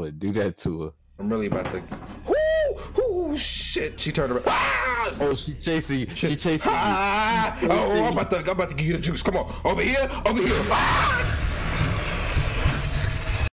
would do that to her. I'm really about to. Whoo! Shit! She turned around. Ah! Oh, she chasing you. Ah! She chasing ah! Oh, I'm about to, I'm about to give you the jukes. Come on, over here, over here. Ah!